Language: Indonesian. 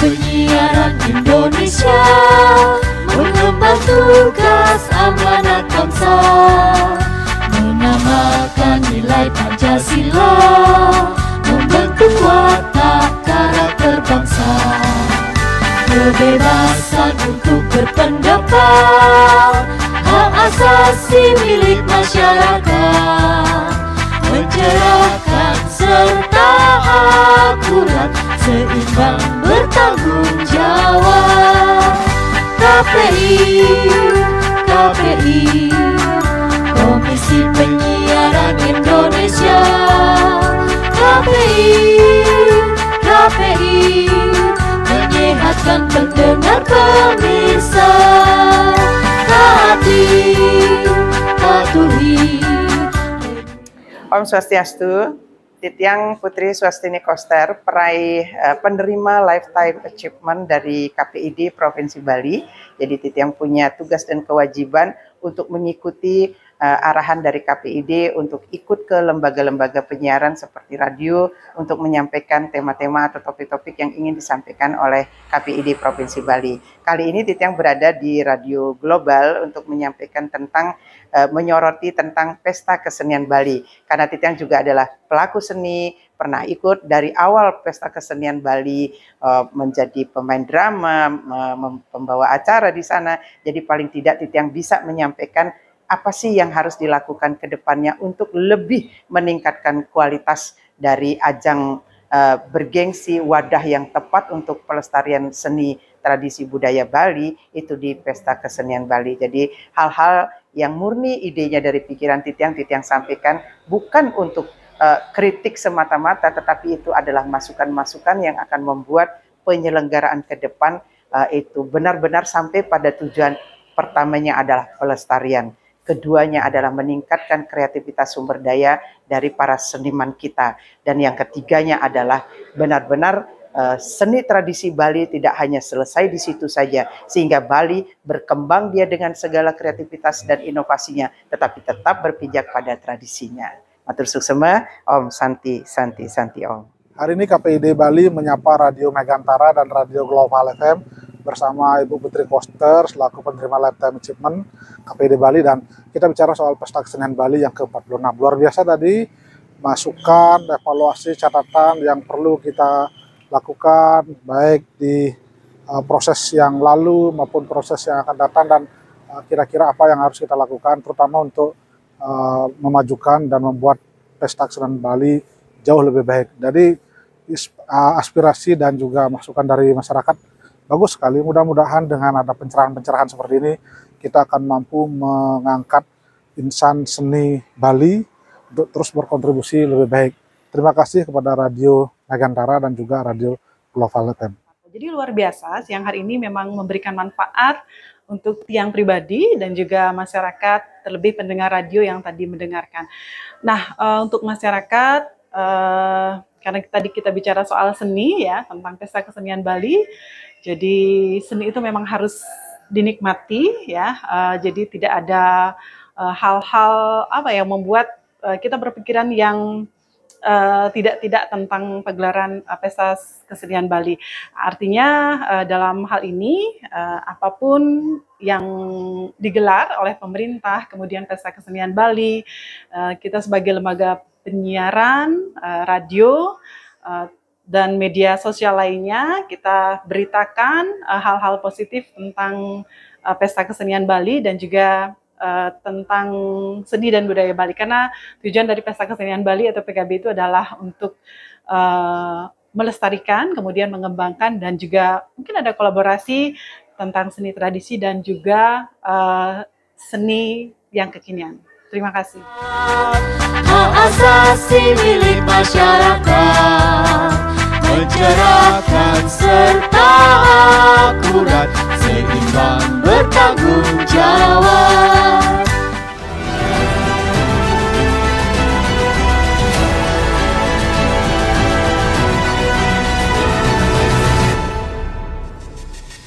Penyiaran Indonesia mengemban tugas amanat bangsa menamakan nilai Pancasila kebebasan untuk berpendapat hak asasi milik masyarakat. Mencerahkan serta akurat seimbang bertanggung jawab. KPI KPI menyehatkan pendengar pemirsa taati patuhi Om Swastiastu, Titiang Putri Swastini Koster, peraih eh, penerima Lifetime Achievement dari KPID Provinsi Bali. Jadi Titiang punya tugas dan kewajiban untuk mengikuti arahan dari KPID untuk ikut ke lembaga-lembaga penyiaran seperti radio untuk menyampaikan tema-tema atau topik-topik yang ingin disampaikan oleh KPID Provinsi Bali. Kali ini Titiang berada di Radio Global untuk menyampaikan tentang eh, menyoroti tentang Pesta Kesenian Bali. Karena Titiang juga adalah pelaku seni, pernah ikut dari awal Pesta Kesenian Bali eh, menjadi pemain drama, pembawa acara di sana. Jadi paling tidak Titiang bisa menyampaikan apa sih yang harus dilakukan ke depannya untuk lebih meningkatkan kualitas dari ajang eh, bergengsi wadah yang tepat untuk pelestarian seni tradisi budaya Bali itu di Pesta Kesenian Bali. Jadi hal-hal yang murni idenya dari pikiran Titiang Titiang sampaikan bukan untuk eh, kritik semata-mata tetapi itu adalah masukan-masukan yang akan membuat penyelenggaraan ke depan eh, itu benar-benar sampai pada tujuan pertamanya adalah pelestarian keduanya adalah meningkatkan kreativitas sumber daya dari para seniman kita dan yang ketiganya adalah benar-benar eh, seni tradisi Bali tidak hanya selesai di situ saja sehingga Bali berkembang dia dengan segala kreativitas dan inovasinya tetapi tetap berpijak pada tradisinya. Matur suksema, Om Santi Santi Santi Om. Hari ini KPID Bali menyapa Radio Megantara dan Radio Global FM bersama Ibu Putri Koster selaku penerima Lifetime Achievement KPID Bali dan kita bicara soal Pesta Kesenian Bali yang ke-46. Luar biasa tadi masukan, evaluasi, catatan yang perlu kita lakukan baik di uh, proses yang lalu maupun proses yang akan datang dan uh, kira-kira apa yang harus kita lakukan terutama untuk uh, memajukan dan membuat Pesta Kesenian Bali jauh lebih baik. Jadi uh, aspirasi dan juga masukan dari masyarakat bagus sekali. Mudah-mudahan dengan ada pencerahan-pencerahan seperti ini kita akan mampu mengangkat insan seni Bali untuk terus berkontribusi lebih baik. Terima kasih kepada Radio Megantara dan juga Radio Global FM. Jadi luar biasa, siang hari ini memang memberikan manfaat untuk tiang pribadi dan juga masyarakat, terlebih pendengar radio yang tadi mendengarkan. Nah, eh, untuk masyarakat, eh, karena tadi kita bicara soal seni ya, tentang pesta kesenian Bali, jadi seni itu memang harus dinikmati ya, eh, jadi tidak ada eh, hal-hal apa yang membuat eh, kita berpikiran yang eh, tidak tentang pagelaran eh, pesta kesenian Bali. Artinya eh, dalam hal ini eh, apa pun yang digelar oleh pemerintah, kemudian pesta kesenian Bali, eh, kita sebagai lembaga penyiaran eh, radio eh, dan media sosial lainnya kita beritakan eh, hal-hal positif tentang eh, pesta kesenian Bali dan juga eh, tentang seni dan budaya Bali karena tujuan dari pesta kesenian Bali atau PKB itu adalah untuk eh, melestarikan, kemudian mengembangkan dan juga mungkin ada kolaborasi tentang seni tradisi dan juga eh, seni yang kekinian. Terima kasih. hak asasi milik masyarakat gerakan serta akurat seimbang bertanggung jawab.